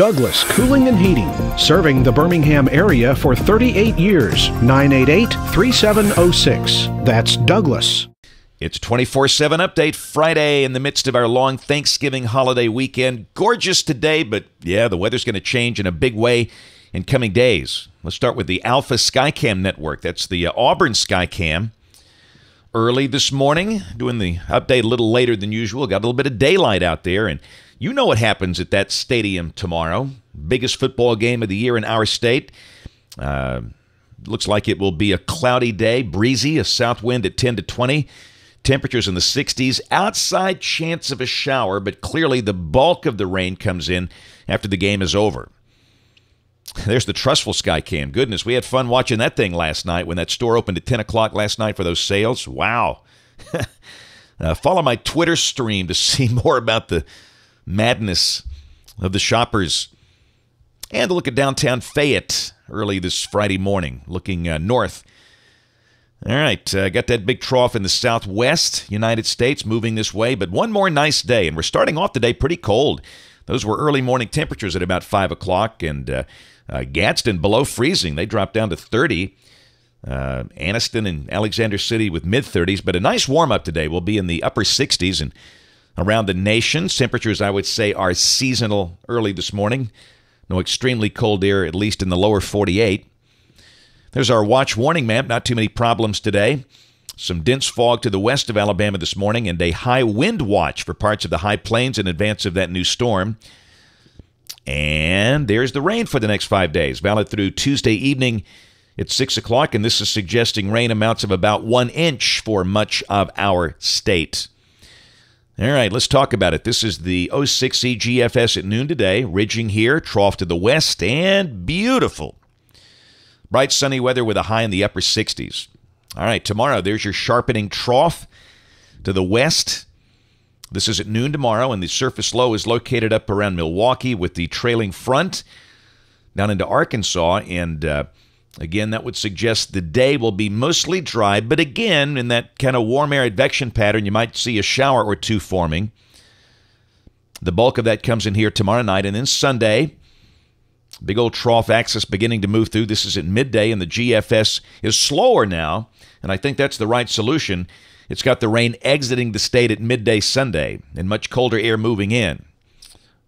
Douglas Cooling and Heating, serving the Birmingham area for 38 years. 988 3706. That's Douglas. It's 24 7 update Friday in the midst of our long Thanksgiving holiday weekend. Gorgeous today, but yeah, the weather's going to change in a big way in coming days. Let's start with the Alpha Skycam network. That's the uh, Auburn Skycam. Early this morning, doing the update a little later than usual. Got a little bit of daylight out there, and you know what happens at that stadium tomorrow. Biggest football game of the year in our state. Uh, looks like it will be a cloudy day, breezy, a south wind at 10 to 20. Temperatures in the 60s. Outside chance of a shower, but clearly the bulk of the rain comes in after the game is over. There's the Trussville Skycam. Goodness, we had fun watching that thing last night when that store opened at 10 o'clock last night for those sales. Wow. uh, follow my Twitter stream to see more about the madness of the shoppers and to look at downtown Fayette early this Friday morning, looking uh, north. All right, uh, got that big trough in the southwest United States moving this way, but one more nice day, and we're starting off the day pretty cold. Those were early morning temperatures at about 5 o'clock, and uh, uh, Gadsden below freezing. They dropped down to 30. Uh, Anniston and Alexander City with mid 30s, but a nice warm up today. We'll be in the upper 60s and around the nation. Temperatures, I would say, are seasonal early this morning. No extremely cold air, at least in the lower 48. There's our watch warning map. Not too many problems today. Some dense fog to the west of Alabama this morning, and a high wind watch for parts of the high plains in advance of that new storm. And there's the rain for the next five days, valid through Tuesday evening at 6 o'clock, and this is suggesting rain amounts of about one inch for much of our state. All right, let's talk about it. This is the 06 GFS at noon today, ridging here, trough to the west, and beautiful. Bright sunny weather with a high in the upper 60s. All right, tomorrow there's your sharpening trough to the west. This is at noon tomorrow, and the surface low is located up around Milwaukee with the trailing front down into Arkansas. And uh, Again, that would suggest the day will be mostly dry, but again, in that kind of warm air advection pattern, you might see a shower or two forming. The bulk of that comes in here tomorrow night, and then Sunday, big old trough axis beginning to move through. This is at midday, and the GFS is slower now, and I think that's the right solution. It's got the rain exiting the state at midday Sunday and much colder air moving in.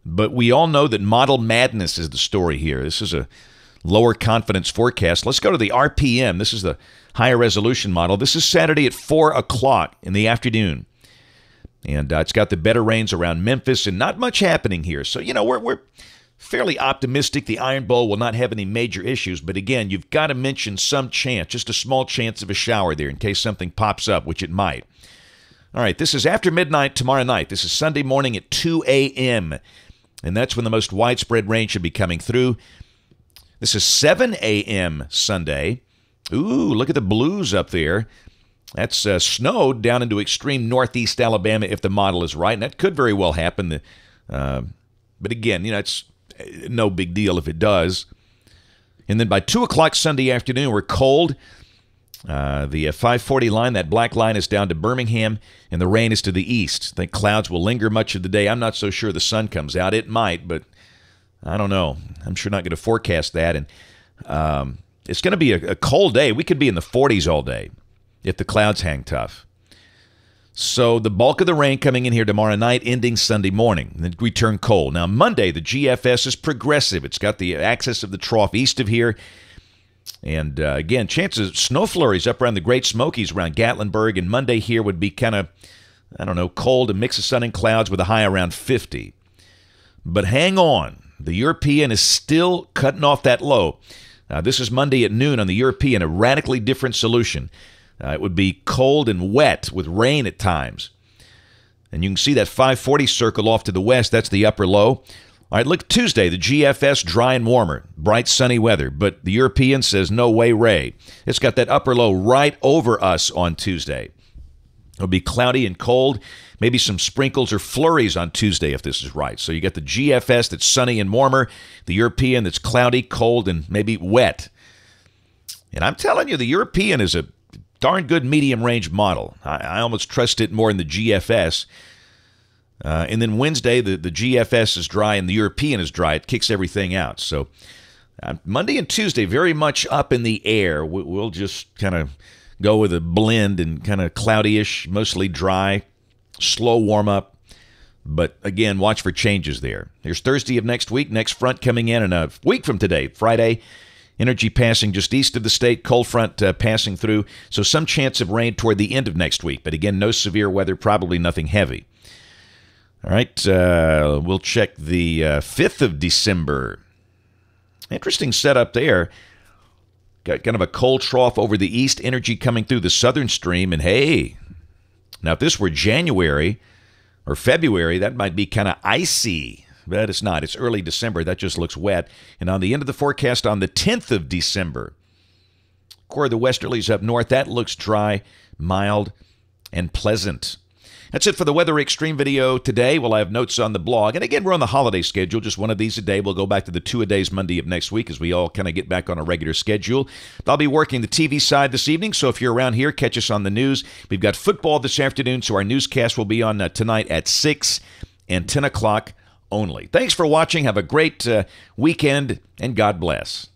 But we all know that model madness is the story here. This is a lower confidence forecast. Let's go to the RPM. This is the higher resolution model. This is Saturday at 4 o'clock in the afternoon. And uh, it's got the better rains around Memphis and not much happening here. So, you know, we're, we're fairly optimistic the Iron Bowl will not have any major issues. But again, you've got to mention some chance, just a small chance of a shower there in case something pops up, which it might. All right, this is after midnight tomorrow night. This is Sunday morning at 2 a.m. And that's when the most widespread rain should be coming through. This is 7 a.m. Sunday. Ooh, look at the blues up there. That's uh, snowed down into extreme northeast Alabama if the model is right, and that could very well happen. Uh, but again, you know, it's uh, no big deal if it does. And then by 2 o'clock Sunday afternoon, we're cold. Uh, the uh, 540 line, that black line, is down to Birmingham, and the rain is to the east. I think clouds will linger much of the day. I'm not so sure the sun comes out. It might, but I don't know. I'm sure not going to forecast that. And um, it's going to be a, a cold day. We could be in the 40s all day if the clouds hang tough. So the bulk of the rain coming in here tomorrow night, ending Sunday morning. Then we turn cold. Now Monday, the GFS is progressive. It's got the axis of the trough east of here. And uh, again, chances of snow flurries up around the Great Smokies, around Gatlinburg, and Monday here would be kind of, I don't know, cold, a mix of sun and clouds with a high around 50. But hang on. The European is still cutting off that low. Uh, this is Monday at noon on the European, a radically different solution. Uh, it would be cold and wet with rain at times. And you can see that 540 circle off to the west. That's the upper low. All right, look, Tuesday, the GFS dry and warmer, bright sunny weather, but the European says no way, Ray. It's got that upper low right over us on Tuesday. It'll be cloudy and cold maybe some sprinkles or flurries on Tuesday if this is right. So you get the GFS that's sunny and warmer, the European that's cloudy, cold, and maybe wet. And I'm telling you, the European is a darn good medium range model. I, I almost trust it more in the GFS. Uh, and then Wednesday, the, the GFS is dry and the European is dry. It kicks everything out. So uh, Monday and Tuesday, very much up in the air. We, we'll just kind of go with a blend and kind of cloudyish, mostly dry, slow warm up. But again, watch for changes there. Here's Thursday of next week. Next front coming in in a week from today, Friday. Energy passing just east of the state, cold front uh, passing through. So some chance of rain toward the end of next week. But again, no severe weather, probably nothing heavy. All right, uh, we'll check the uh, 5th of December. Interesting setup there. Got kind of a cold trough over the east, energy coming through the southern stream. And hey, now if this were January or February, that might be kind of icy, but it's not. It's early December. That just looks wet. And on the end of the forecast on the 10th of December, core of the westerlies up north, that looks dry, mild, and pleasant. That's it for the Weather Xtreme video today. We'll have notes on the blog. And again, we're on the holiday schedule, just one of these a day. We'll go back to the two a days Monday of next week as we all kind of get back on a regular schedule. I'll be working the TV side this evening, so if you're around here, catch us on the news. We've got football this afternoon, so our newscast will be on uh, tonight at 6 and 10 o'clock only. Thanks for watching. Have a great uh, weekend, and God bless.